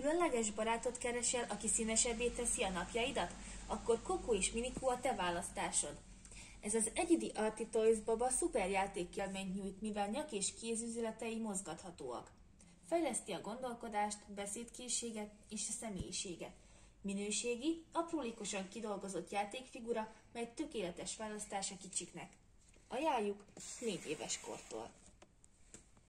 különleges barátot keresel, aki színesebbé teszi a napjaidat? Akkor Koko és Minikó a te választásod. Ez az egyedi Arti Toys baba szuper játékélményt nyújt, mivel nyak és kézüzületei mozgathatóak. Fejleszti a gondolkodást, beszédkészséget és a személyiséget. Minőségi, aprólékosan kidolgozott játékfigura, mely tökéletes választás a kicsiknek. Ajánljuk 4 éves kortól.